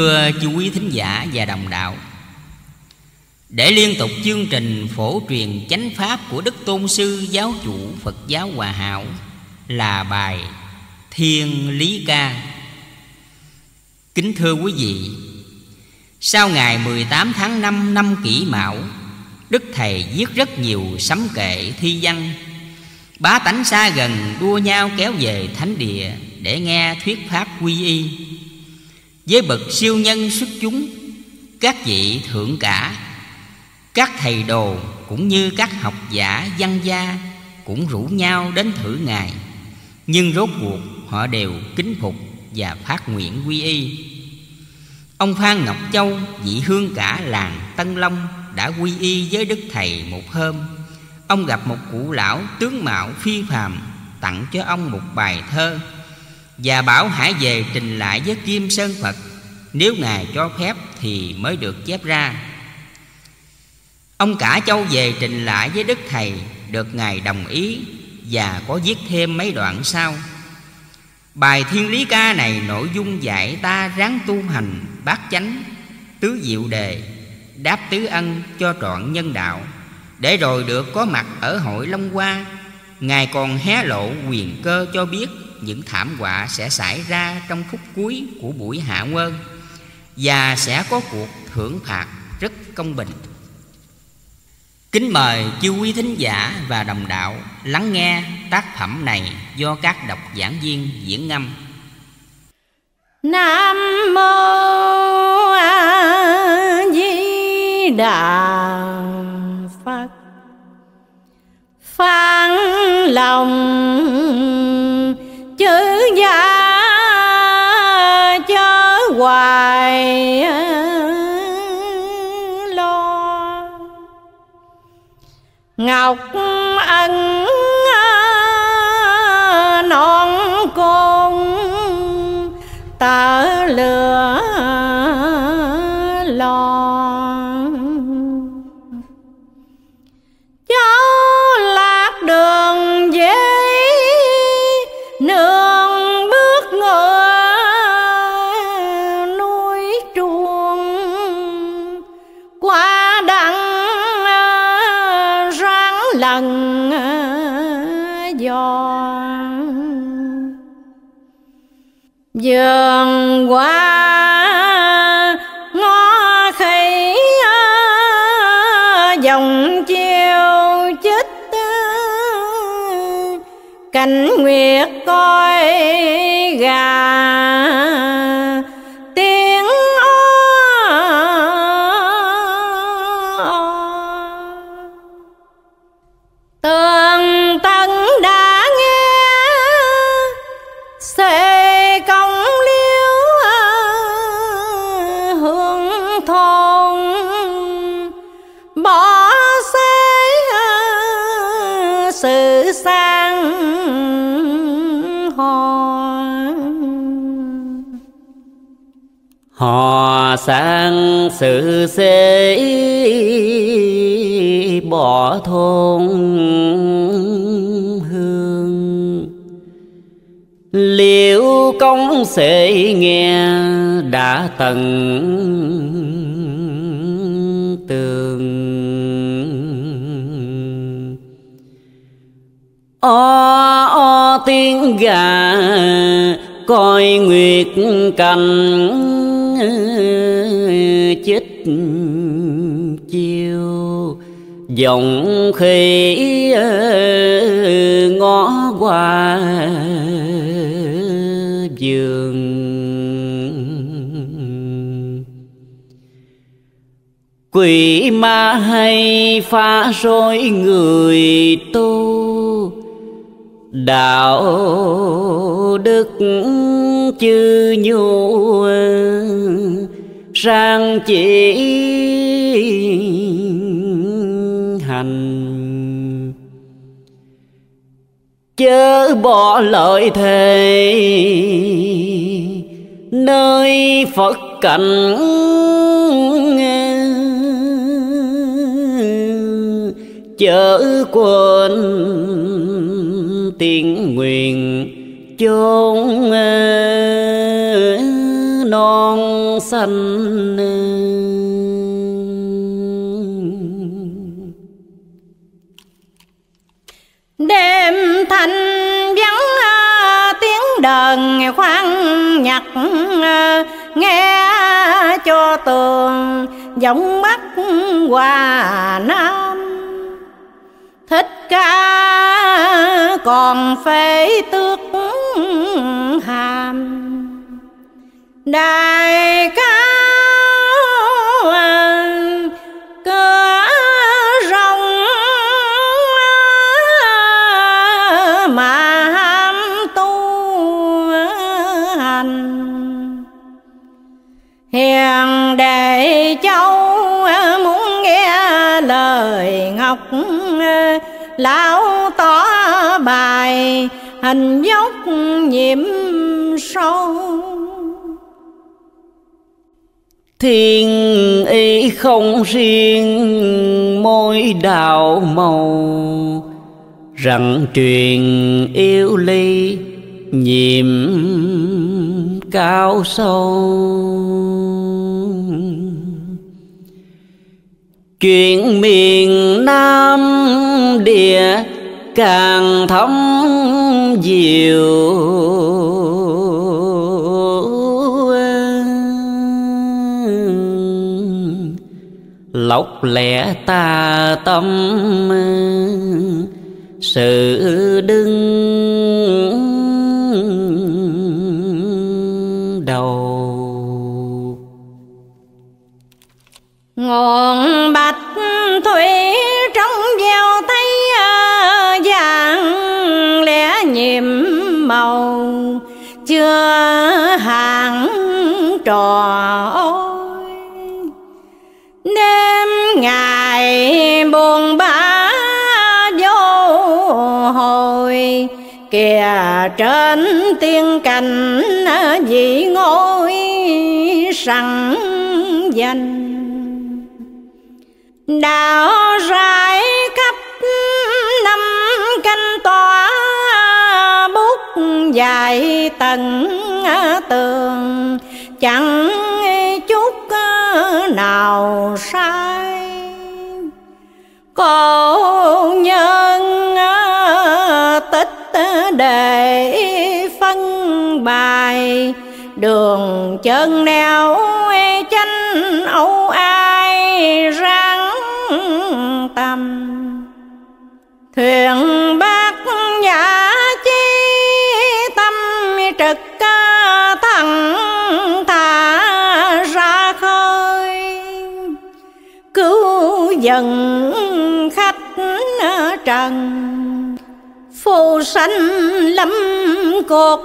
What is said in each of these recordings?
Thưa chú quý thính giả và đồng đạo. Để liên tục chương trình phổ truyền chánh pháp của Đức Tôn Sư Giáo chủ Phật giáo Hòa Hảo Là bài Thiên Lý Ca. Kính thưa quý vị, Sau ngày 18 tháng 5 năm kỷ mão, Đức Thầy viết rất nhiều sấm kệ thi văn. Bá tánh xa gần đua nhau kéo về thánh địa Để nghe thuyết pháp quy y. Với bậc siêu nhân xuất chúng Các vị thượng cả Các thầy đồ cũng như các học giả văn gia Cũng rủ nhau đến thử Ngài. Nhưng rốt cuộc họ đều kính phục và phát nguyện quy y. Ông Phan Ngọc Châu, vị hương cả làng Tân Long Đã quy y với Đức Thầy một hôm. Ông gặp một cụ lão tướng mạo phi phàm Tặng cho ông một bài thơ. Và bảo hãy về trình lại với Kim Sơn Phật. Nếu Ngài cho phép thì mới được chép ra. Ông cả châu về trình lại với Đức Thầy, Được Ngài đồng ý Và có viết thêm mấy đoạn sau. Bài thiên lý ca này nội dung dạy ta ráng tu hành, bát chánh, Tứ diệu đề, Đáp tứ ân cho trọn nhân đạo. Để rồi được có mặt ở hội Long Hoa, Ngài còn hé lộ quyền cơ cho biết những thảm họa sẽ xảy ra trong phút cuối của buổi hạ quân Và sẽ có cuộc thưởng phạt rất công bình Kính mời chư quý thính giả và đồng đạo lắng nghe tác phẩm này do các độc giảng viên diễn ngâm. Nam mô A Di Đà Phật. Phán lòng hoài lo. Ngọc ân giò vườn qua ngó khỉ à, dòng chiều chết à, cảnh nguyệt coi gà Họ sang sự xế bỏ thôn hương. Liệu công sẽ nghe đã tận tường? O o tiếng gà coi nguyệt cành chích chiêu. Dòng khi ờ, ngó qua vườn quỷ ma hay phá rối người tu, đạo đức chư nhu sang chỉ hành. Chớ bỏ lợi thề nơi phật cảnh. Chớ quên tiếng nguyện chốn ờ, non xanh ờ. đêm thanh vắng ờ, tiếng đờn khoan nhặt nghe cho tường, giọng mắt hòa nam ca còn phế tước hàm. Đại ca cơ lão tỏ bài, hình dốc nhiệm sâu. Thiên y không riêng môi đạo màu rằng truyền yêu ly nhiệm cao sâu. Chuyện miền nam địa càng thấm diệu lọc lẽ ta tâm sự đứng ngọn bạch thủy trong gieo thấy à, vàng lẽ nhiệm màu. Chưa hàng trò ôi. Đêm ngày buồn bã vô hồi, kìa trên tiên cảnh à, vị ngôi sẵn danh đạo rải khắp năm canh tỏa bút dài tầng tường. Chẳng chút nào sai. Cô nhân tích để phân bài, đường chân neo e chanh âu ai ráng tâm thuyền bát nhã chi tâm trực ca thẳng thả ra khơi. Cứu dần khách trần. Phù sanh lâm cột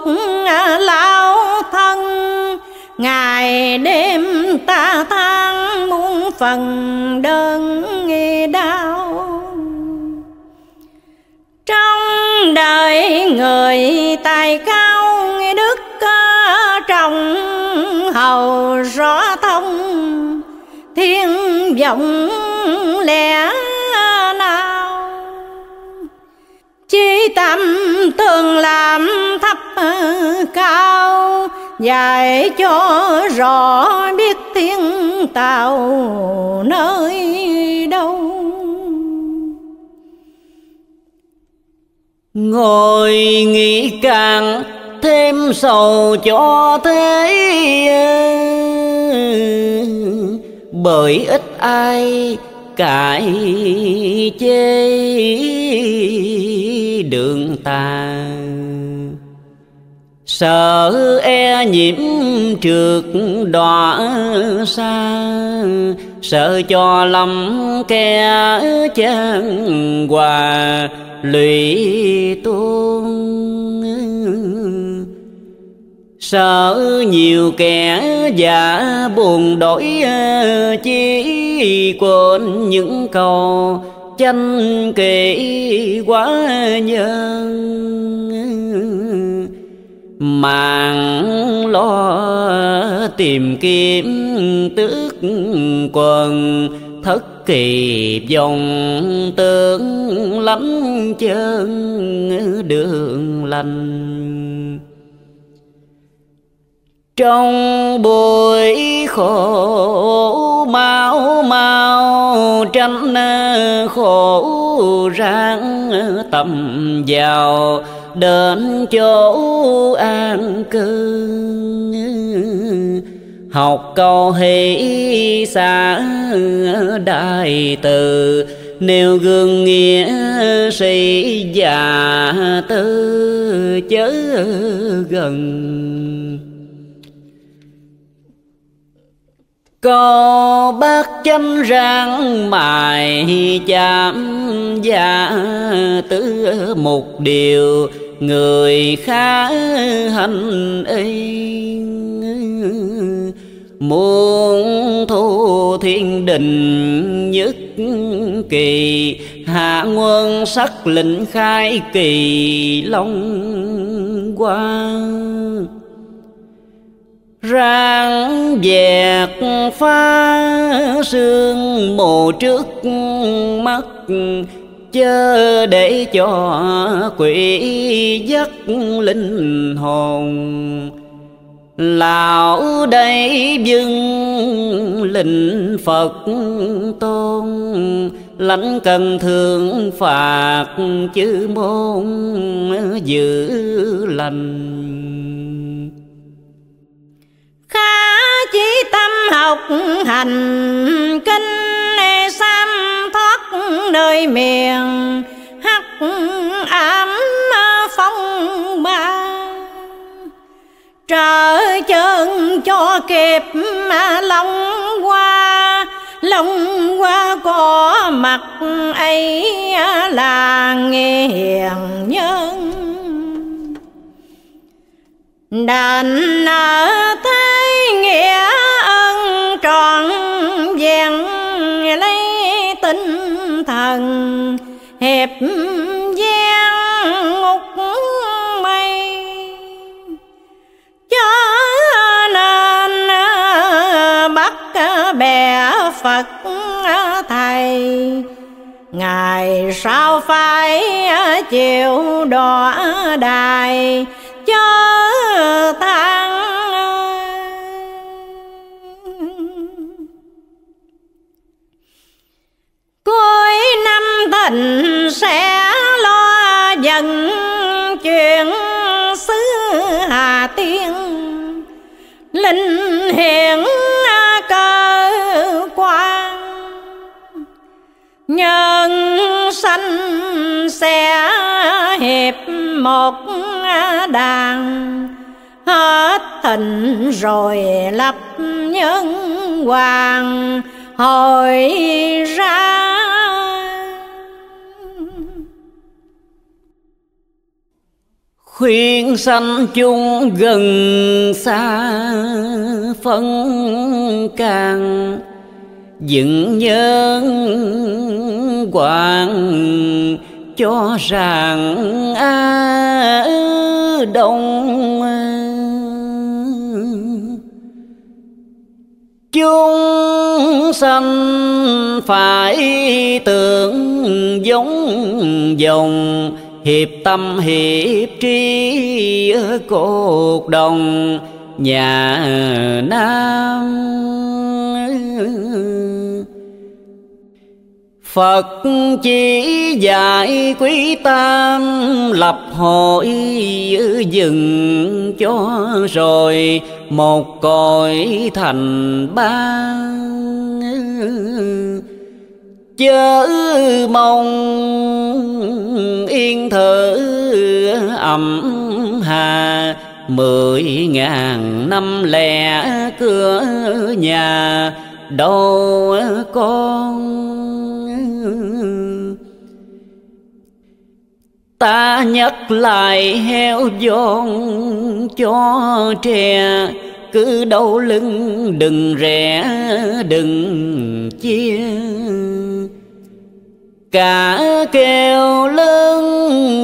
lao thân ngày đêm ta than muôn phần đơn nghi đau. Trong đời người tài cao đức trọng hầu rõ thông. Thiên vọng lẽ nào. Chi tâm thường làm thấp cao dạy cho rõ biết thiên tàu nơi đâu. Ngồi nghĩ càng thêm sầu cho thế bởi ít ai cãi chê đường tàn sợ e nhiễm trượt đọa xa, sợ cho lầm kẻ chân hòa lụy tuôn. Sợ nhiều kẻ giả buồn đổi chỉ quên những câu chanh kỳ quá nhân màng lo tìm kiếm tước quần, thất kỳ dòng tướng lắm chân đường lành. Trong buổi khổ mau mau tranh khổ ráng tầm vào đến chỗ an cư. Học câu hỷ xã đại từ, nêu gương nghĩa sĩ già tư chớ gần. Có bác chấm răng mài chạm và tứ một điều người khá hành y muốn thu thiên đình nhất kỳ, hạ quân sắc lĩnh khai kỳ long quang. Rang dẹt phá sương mù trước mắt chớ để cho quỷ dắt linh hồn. Lão đây vâng dưng linh phật tôn, lãnh cần thương phạt chư môn giữ lành. Khá chỉ tâm học hành, kinh e sam thoát nơi miền, hắc ám phong ba. Trở chân cho kịp mà lòng qua lòng qua có mặt ấy là nghe hiền nhân. Đàn ở thế nghĩa tinh thần gian ngục mây. Cho nên à, bắt bè phật à, thầy. Ngày sau phải à, chịu đọa đài. Cho cuối năm tình sẽ lo dần chuyện xứ hà tiên. Linh hiển cơ quan nhân sanh sẽ hiệp một đàn. Hết thịnh rồi lập nhân hoàng hồi ra. Khuyên sanh chung gần xa, phân càng dựng nhân quan cho rằng a đông. Chúng sanh phải tưởng giống dòng hiệp tâm hiệp trí cột đồng nhà nam. Phật chỉ dạy quý tam lập hội dừng cho rồi một cõi thành ba chớ mong yên thở ẩm hà, mười ngàn năm lẻ cửa nhà đâu con. Ta nhắc lại heo giòn cho trẻ. Cứ đau lưng, đừng rẻ đừng chia. Cả kêu lớn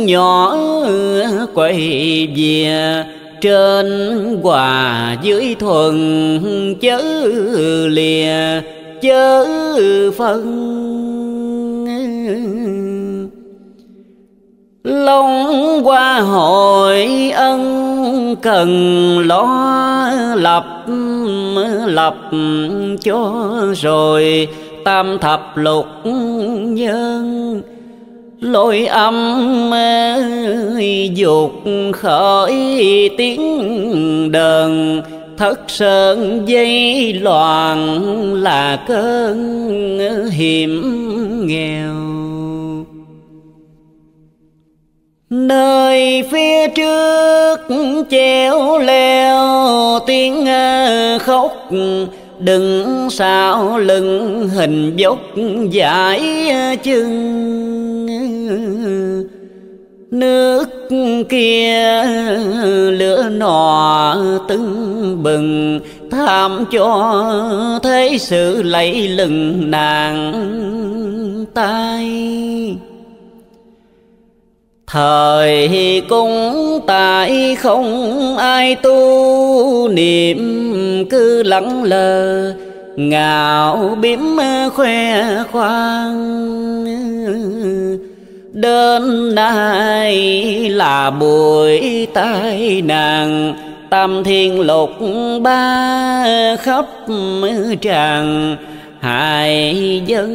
nhỏ quay về, trên quà dưới thuần chớ lìa, chớ phân long qua hội ân cần lo lập lập cho rồi tam thập lục nhân. Lôi âm dục khởi tiếng đờn, thất sơn dây loạn là cơn hiểm nghèo nơi phía trước treo leo tiếng khóc. Đừng sao lưng hình dốc dải chân nước kia lửa nọ tưng bừng. Tham cho thế sự lấy lừng nàng tay Thời cung tại không ai tu, niệm cứ lắng lờ, Ngạo biếm khoe khoang. Đến nay là buổi tai nạn Tam thiên lục ba khắp tràng hại dân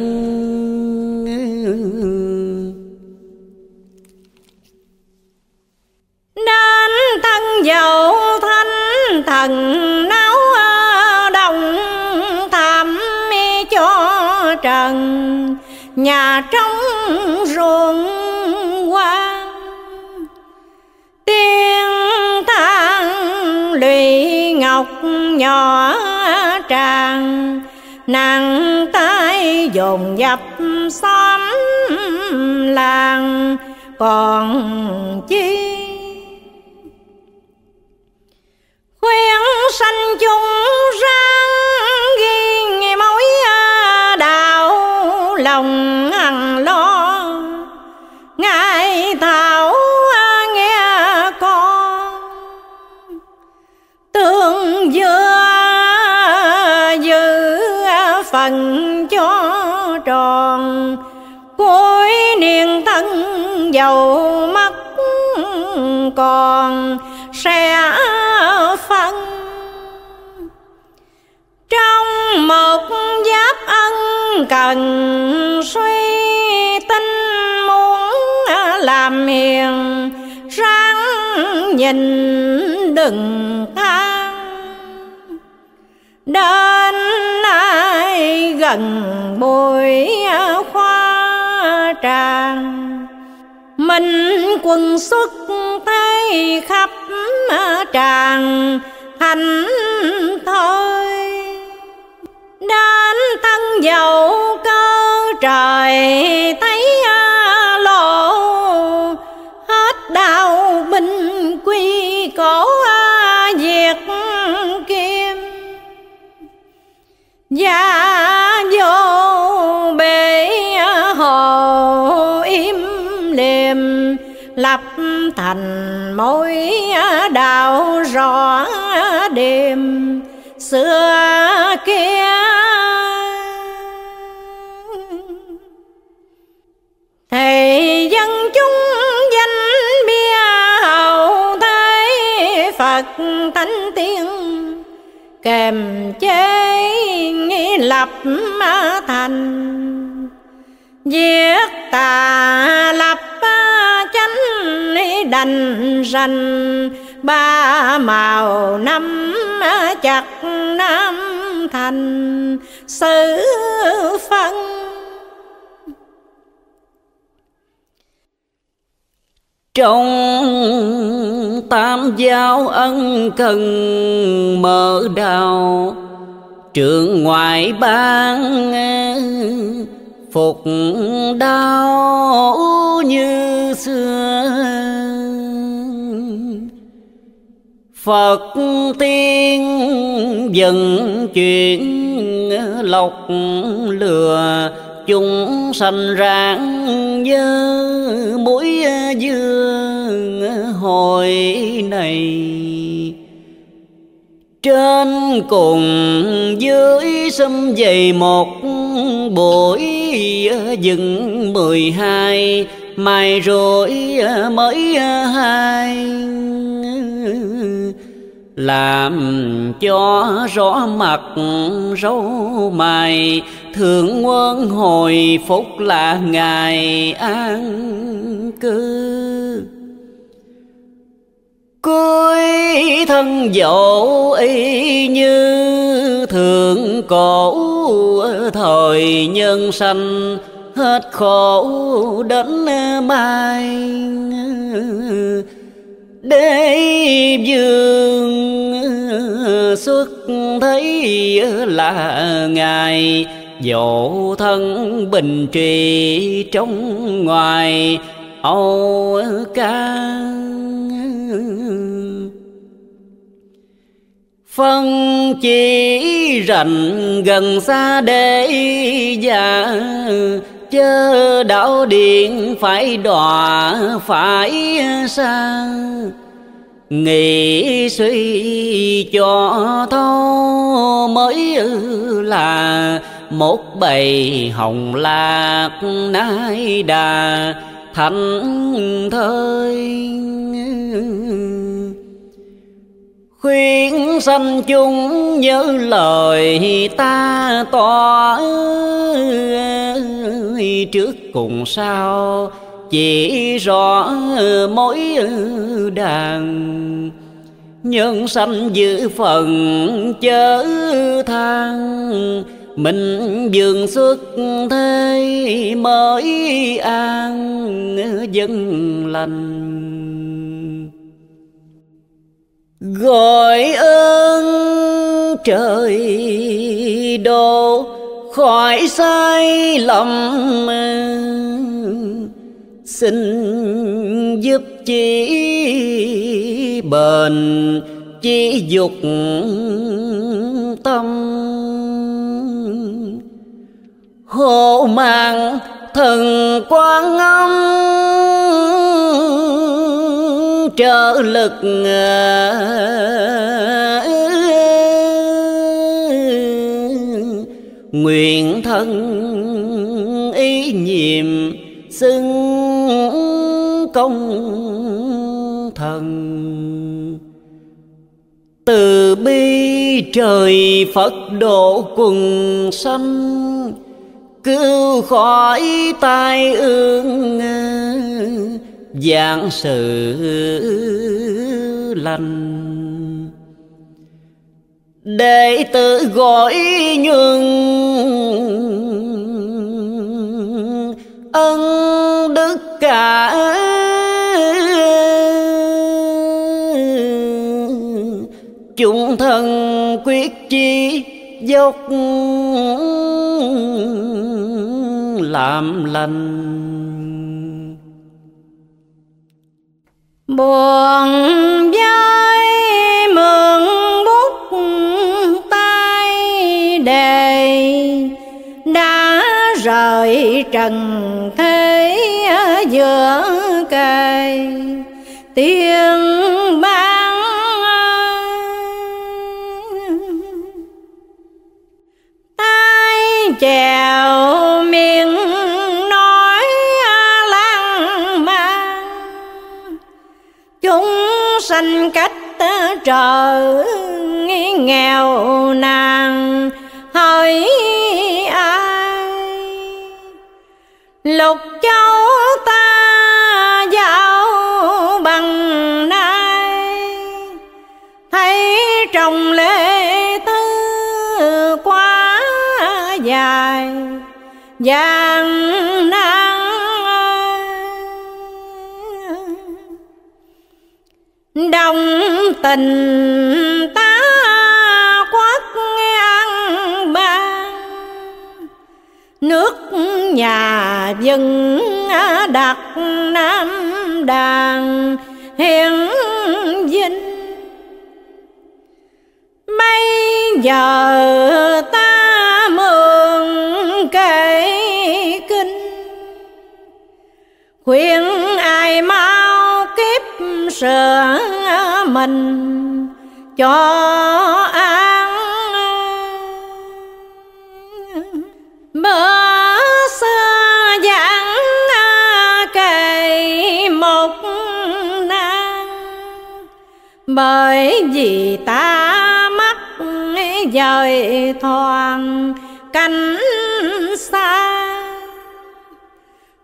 thân dầu thanh, thần nấu à, đồng thảm cho trần. Nhà trong ruộng quang, Tiên thang lụy ngọc nhỏ tràng. Nàng tay dồn dập xóm làng, còn chi khuyên sanh chung răng ghi mối đạo lòng hằng lo. Ngài thảo nghe con. Tương dưa giữ phần cho tròn, cuối niên thân giàu mắt còn sẽ phân trong một giáp ân cần suy tinh muốn làm hiền ráng nhìn đừng than. Đến nay gần buổi khoa tràng mình quân xuất tay khắp tràng, thành thôi đến thân dầu cơ trời thấy lộ hết đau binh quy cổ diệt kim. Và lập thành mối đạo rõ đêm xưa kia. Thầy dân chúng danh bia hậu thế phật thánh tiên, kèm chế lập thành. Giết tà la đành rành ba màu năm chặt năm thành sự phân trong tam giáo ân cần mở đào trường ngoại ban phục đau như xưa. Phật tiên dần chuyện lọc lừa, chúng sanh rạng dơ mũi dương hồi này. Trên cùng dưới xâm dày một buổi dừng mười hai, mai rồi mới hai làm cho rõ mặt râu mày thượng quân hồi phúc là ngày an cư. Cuối thân dẫu y như thượng cổ, thời nhân sanh hết khổ đến mai đế dương, xuất thấy là ngài. Dỗ thân bình trì trong ngoài, âu ca. Phân chỉ rành gần xa để già chớ đạo điện phải đọa phải xa. Nghĩ suy cho thâu mới là một bầy hồng lạc nai đà thành thơi. Khuyên sanh chúng nhớ lời ta tỏa trước cùng sau, chỉ rõ mối đàn. Nhân sanh giữ phần chớ than, mình dường xuất thế mới an dân lành. Gọi ơn trời độ khỏi sai lầm. Xin giúp chỉ bền, chỉ dục tâm. Hộ mạng thần quan âm, trợ lực nguyện thân ý nhiệm xưng công thần. Từ bi trời phật độ quần sanh, cứu khỏi tai ương giảng sự lành đệ tử gọi nhường ân đức cả chúng thân quyết chi dốc làm lành buồn dây mừng. Đề đã rời trần thế giữa cây, tiếng ban tay chèo miệng nói lan man chúng sanh cách trời nghèo nàn. Lục châu ta dạo bằng nay. Thấy trong lễ tư quá dài gian nan đồng tình ta nước nhà dân đặt nam đàn hiển vinh bây giờ ta mượn kể kinh khuyên ai mau kiếp sửa mình, cho ai. Bởi vì ta mắt dời thoảng cánh xa.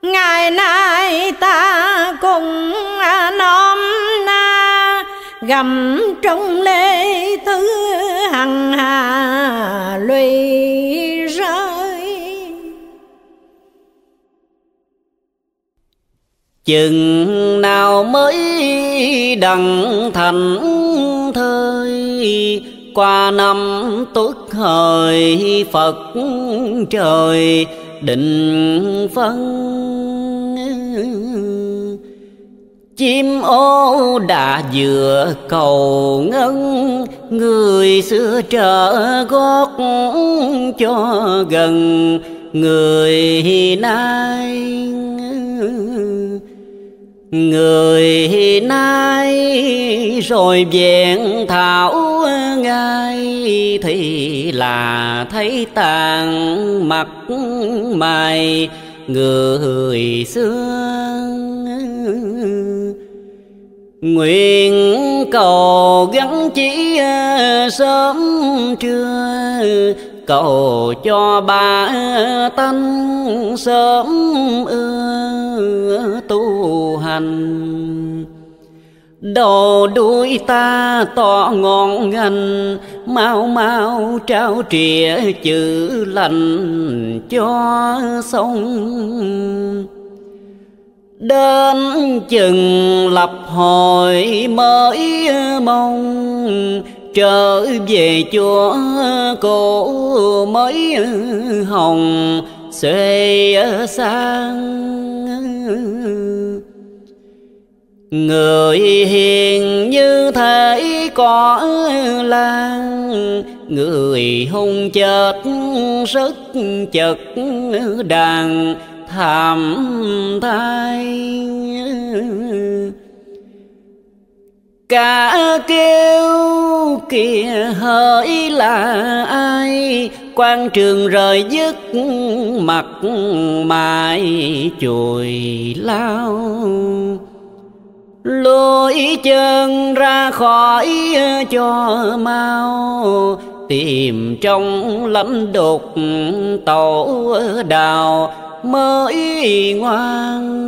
Ngày nay ta cùng à, nom na, gầm trong lễ thứ hằng hà lụy. Chừng nào mới đặng thành thời qua năm tuất hời phật trời định phân. Chim ô đã vừa cầu ngân, người xưa trở gót cho gần, người nay người nay rồi vẹn thảo ngay thì là thấy tàn mặt mày, người xưa nguyện cầu gắn chỉ à, sớm trưa cầu cho ba tánh sớm ưa tu hành. Đầu đuôi ta to ngọn ngành mau mau trao trịa chữ lành cho sông. Đến chừng lập hồi mới mong trở về chúa cổ mới hồng xuê sang. Người hiền như thể có lan người hung chết rất chật đàn thảm thai cả kêu kìa hỡi là ai? Quan trường rời dứt mặt mày chùi lao. Lôi chân ra khỏi cho mau, tìm trong lắm đục tổ đào mới ngoan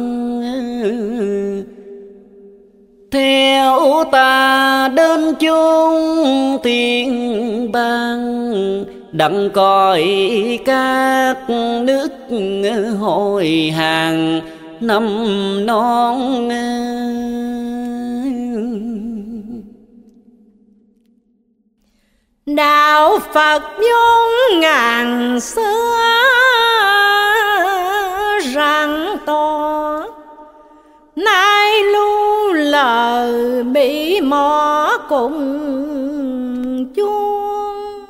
theo ta đến chung thiên bang, đặng coi các nước hồi hàng năm non đạo phật vốn ngàn xưa rằng to, nay luôn lờ bị mỏ cùng chuông.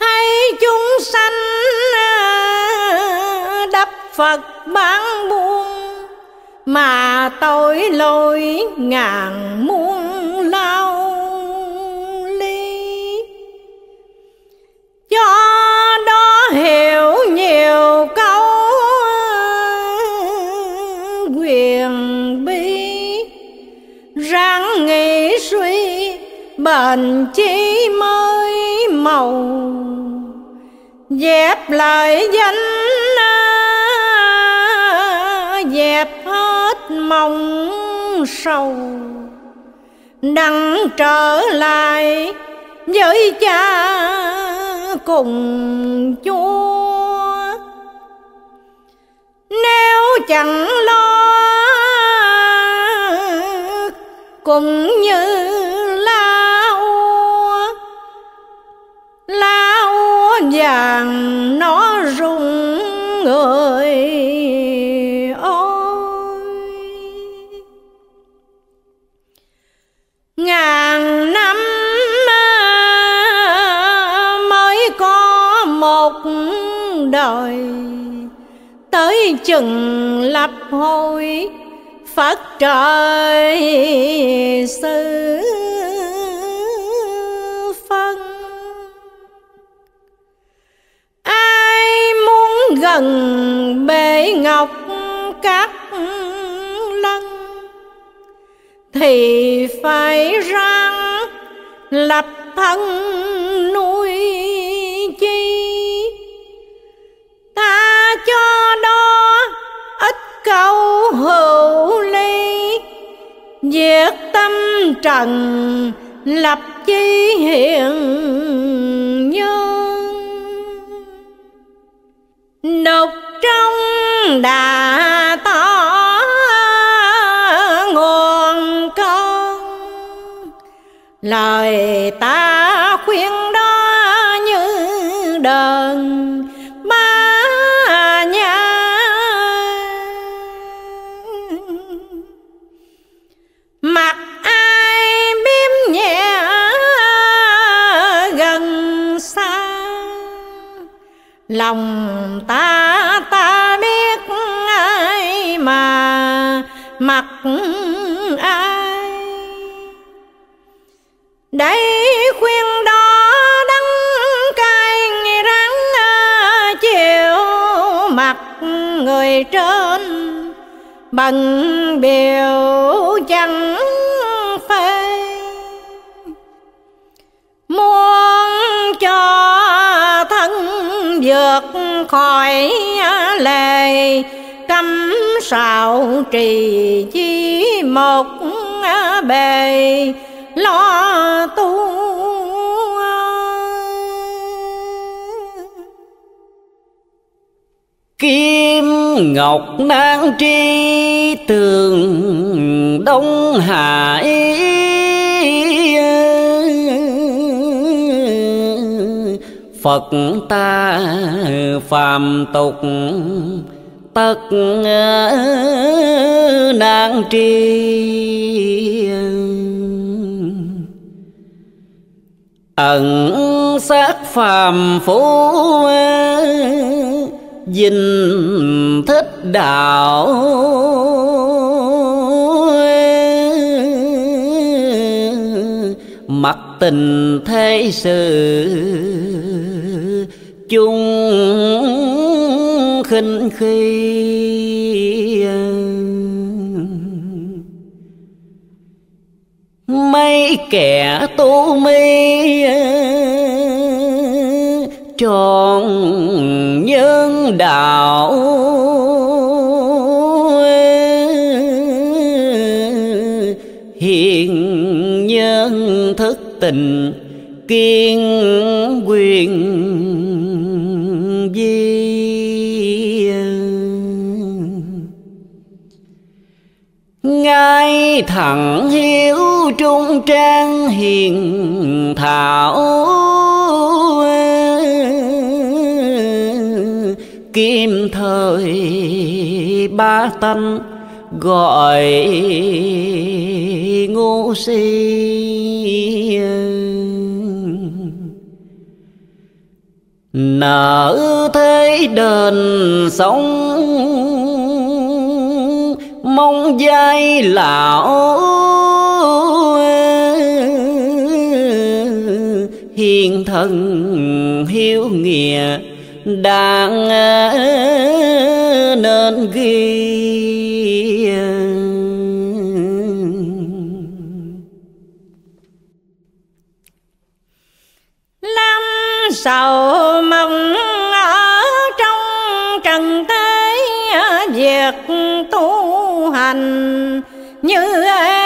Thấy chúng sanh à, đắp phật bán buông, mà tội lỗi ngàn muôn lao ly. Cho đó hiểu nhiều suy, bền chí mới màu. Dẹp lại danh dẹp hết mong sầu. Đặng trở lại với cha cùng chúa. Nếu chẳng lo cũng như lao lao vàng nó rung người ôi. Ngàn năm à, mới có một đời, tới chừng lập hồi phật trời sư phân. Ai muốn gần bể ngọc các lân, thì phải răng lập thân nuôi chi. Ta cho đó câu hữu ly diệt tâm trần lập chi hiện nhân. Đục trong đà tỏ nguồn con lời ta khuyên mặt ai biếm nhẹ gần xa, lòng ta ta biết ai mà mặt ai. Đây khuyên đó đắng cay rắn, chiều mặt người trời bằng biểu chẳng phê muốn cho thân vượt khỏi lề cấm sạo trì chi một bề. Lo tu Kim ngọc nan tri tường, Đông Hải Phật ta phàm tục, tất nan tri ẩn sát phàm phú dình thích đạo. Mặc tình thế sự chung khinh khi. Mấy kẻ tu mi tròn nhân đạo. Hiện nhân thức tình, kiên quyền di ngay thẳng hiếu trung trang hiền thảo. Kim thời ba tâm gọi ngô si. Nở thế đền sống mong dây lão hiền thần hiếu nghĩa đang ờ, nên ghi. Lắm sầu mong ở trong trần thế ờ, việc tu hành như ế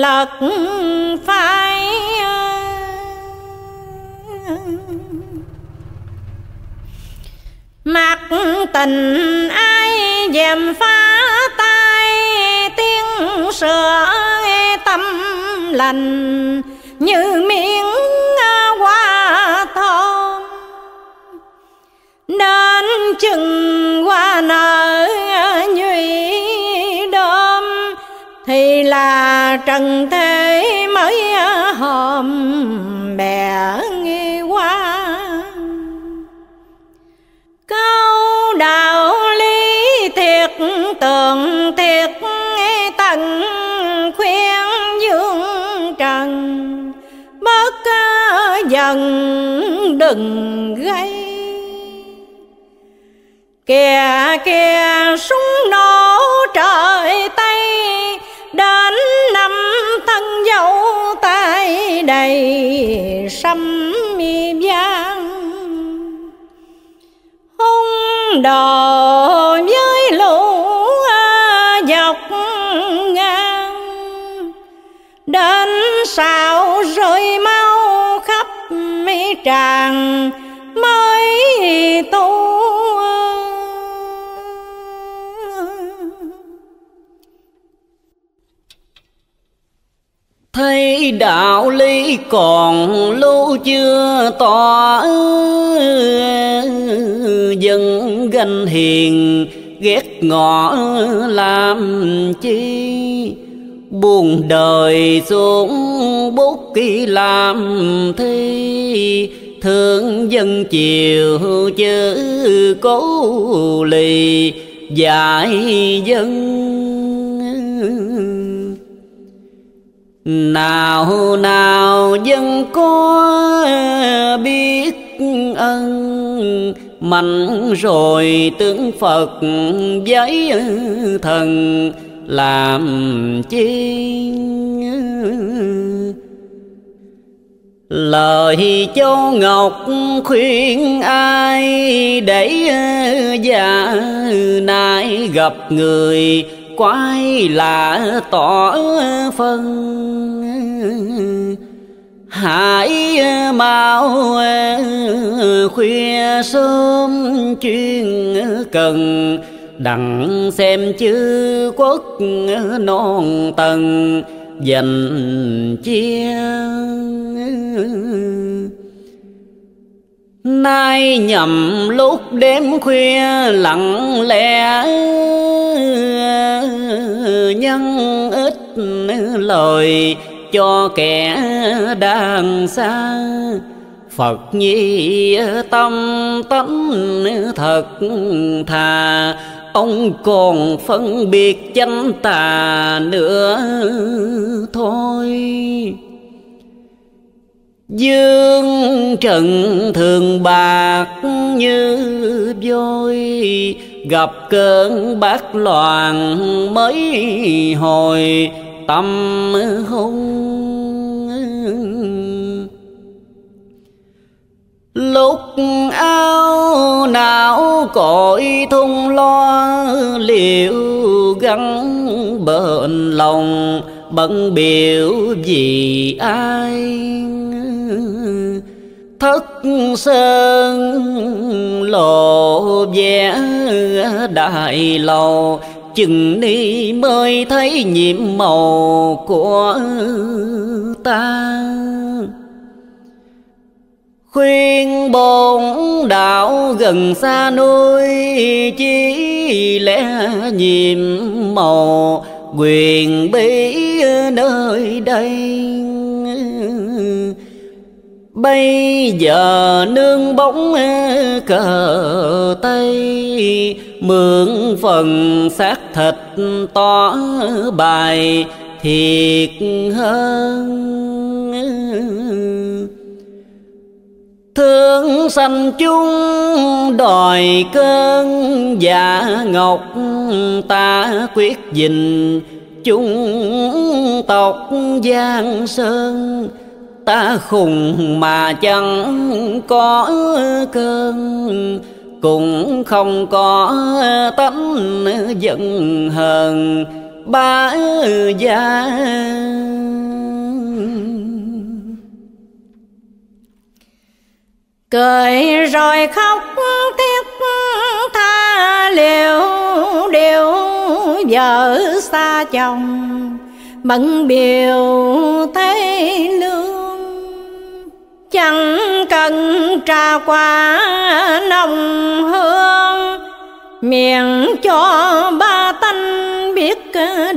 lật phai mặc tình ai dèm phá tay tiếng sửa tâm lành, như miếng hoa thơm. Nên chừng hoa nở là trần thế mới à, hôm bè nghi qua câu đạo lý thiệt, tưởng thiệt tận khuyên dương trần. Bất dần đừng gây kìa kìa, súng nổ trời tay đầy sâm mi vang hung đồ với lũ dọc ngang. Đến sao rơi mau khắp mi tràng, mới tu thấy đạo lý còn lưu chưa tỏ dân ganh hiền, ghét ngọ làm chi? Buồn đời xuống bút ký làm thi, thương dân chiều chữ cố lì, dạy dân nào nào dân có biết ân, mạnh rồi tướng phật giấy thần, làm chi? Lời châu ngọc khuyên ai để già nay gặp người quái lạ tỏ phân. Hãy mau khuya sớm chuyên cần, đặng xem chư quốc non tầng dành chia nay nhầm lúc đêm khuya lặng lẽ, nhân ít lời cho kẻ đang xa. Phật nhi tâm tánh thật thà, Ông còn phân biệt chánh tà nữa thôi. Dương trần thường bạc như vôi, Gặp cơn bát loạn mới hồi tâm hung. Lúc áo não cội thung lo liệu gắn bền lòng, bận biểu vì ai thất sơn, lộ vẻ đại lầu. Chừng ni mới thấy nhiệm màu của ta. Khuyên bổn đạo gần xa nuôi chỉ lẽ nhiệm màu. Quyền bí nơi đây Bây giờ nương bóng ờ, cờ tây Mượn phần xác thịt tỏ bài thiệt hơn. Thương sanh chung đòi cơn dạ ngọc, Ta quyết gìn chung tộc Giang Sơn ta khùng mà chẳng có cơn, cũng không có tánh giận hờn ba gia. Cười rồi khóc tiếc tha liệu điều vợ xa chồng, bận biểu thế lương chẳng cần trà quả nồng hương. Miệng cho ba tanh biết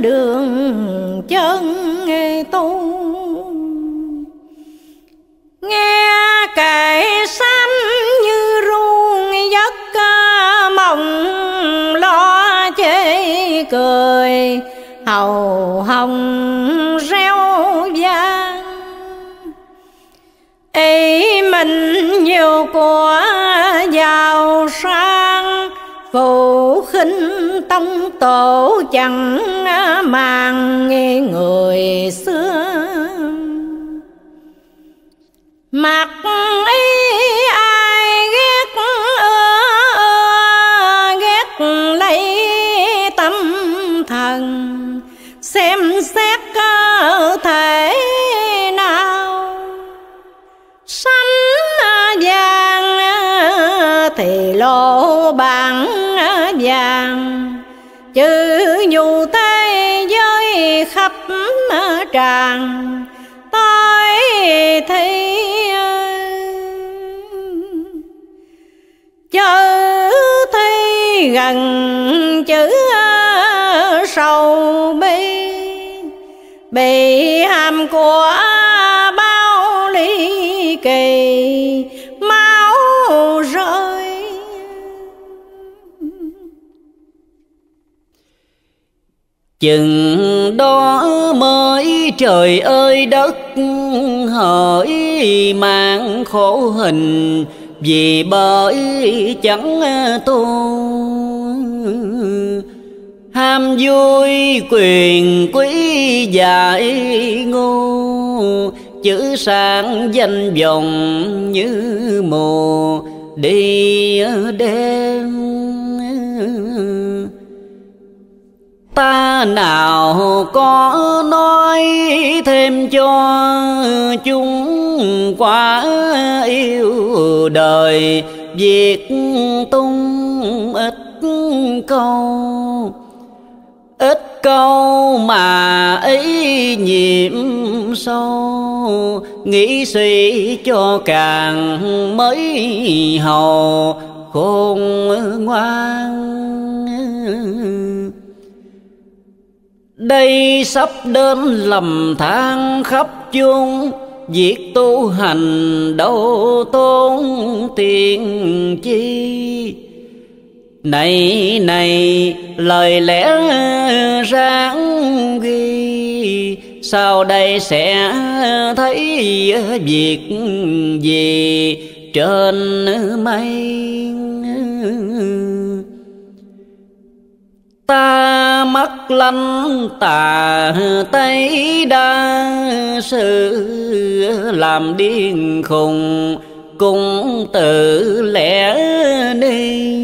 đường chân tu. Nghe kể sám như ru giấc mộng, lo chê cười, hầu hồng reo vang mình nhiều của giàu sang phụ khinh tông tổ chẳng màng người xưa. Mặc ý thì lộ bằng vàng. Chữ nhu tay giới khắp tràn tôi thấy, chớ thấy gần chữ sầu bi. Bị hàm của chừng đó mới trời ơi đất, hỡi mạng khổ hình. Vì bởi chẳng tu ham vui quyền quý dại ngu. Chữ sang danh vọng như mồ đi đêm ta nào có nói thêm cho chúng quá yêu đời, việc tung ít câu ít câu mà ấy nhiệm sâu, nghĩ suy cho càng mới hầu, khôn ngoan đây sắp đến lầm than khắp chung Việc tu hành đâu tốn tiền chi. Này này, lời lẽ ráng ghi Sau đây sẽ thấy việc gì trên mây? Ta mắt lanh tà tây đa sự làm điên khùng, cũng tự lẽ đi.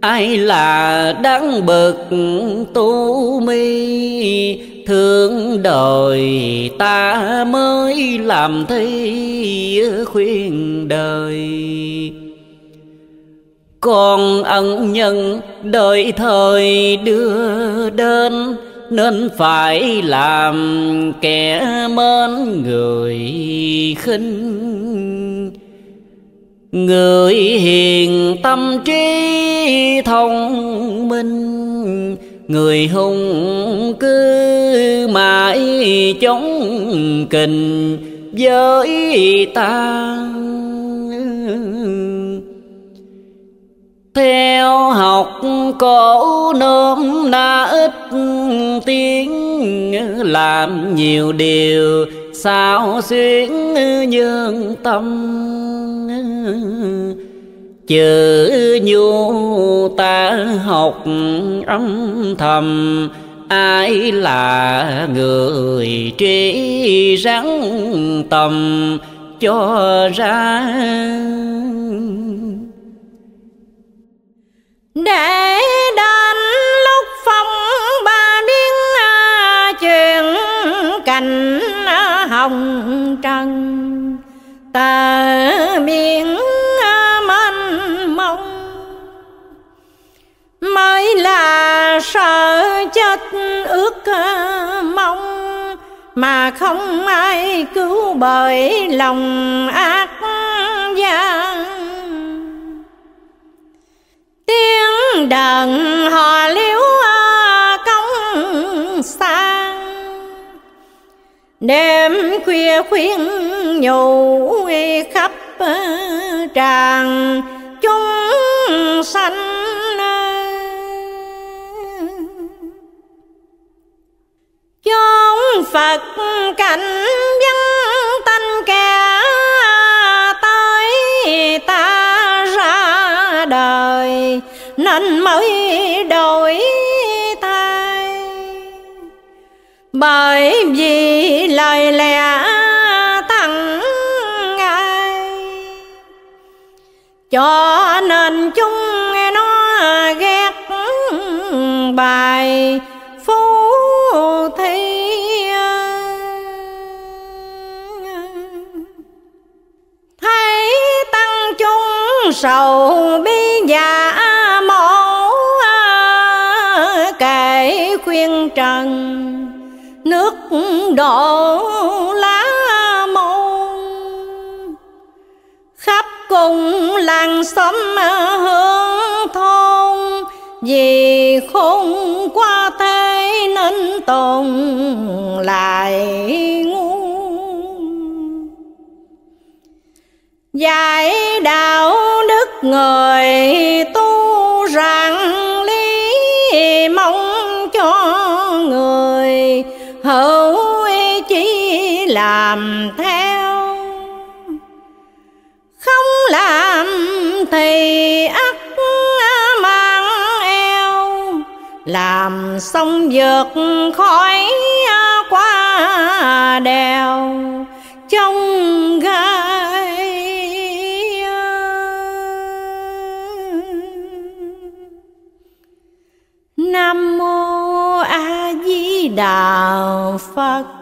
Ai là đáng bực tu mi, thương đời ta mới làm thi khuyên đời con ân nhân đời thời đưa đến, nên phải làm kẻ mến người khinh. Người hiền tâm trí thông minh, người hung cứ mãi chống kình với ta. Theo học cổ nôm na ít tiếng, làm nhiều điều sao xuyến nhân tâm. Chữ nhu ta học âm thầm, ai là người trí rắn tầm cho ra? Để đến lúc phong ba biến à, chuyện cảnh à, hồng trần. Tờ miệng à, mênh mông. Mới là sợ chết ước mong. Mà không ai cứu bởi lòng ác gian tiếng đàn hò liếu công sang. Đêm khuya khuyên nhủ khắp tràng, chúng sanh chốn phật cảnh vắng tanh kẻ nên mới đổi thay bởi vì lời lẽ thẳng ai cho nên chúng nó ghét bài phú thi thấy tăng chúng sầu trần, nước đổ lá môn khắp cùng làng xóm hương thôn vì khôn qua thế nên tồn lại ngu. Dạy đạo đức người tu rằng lý mong làm theo. Không làm thì ắt mang eo. Làm xong vượt khỏi qua đèo trong gai. Nam mô a di đà phật.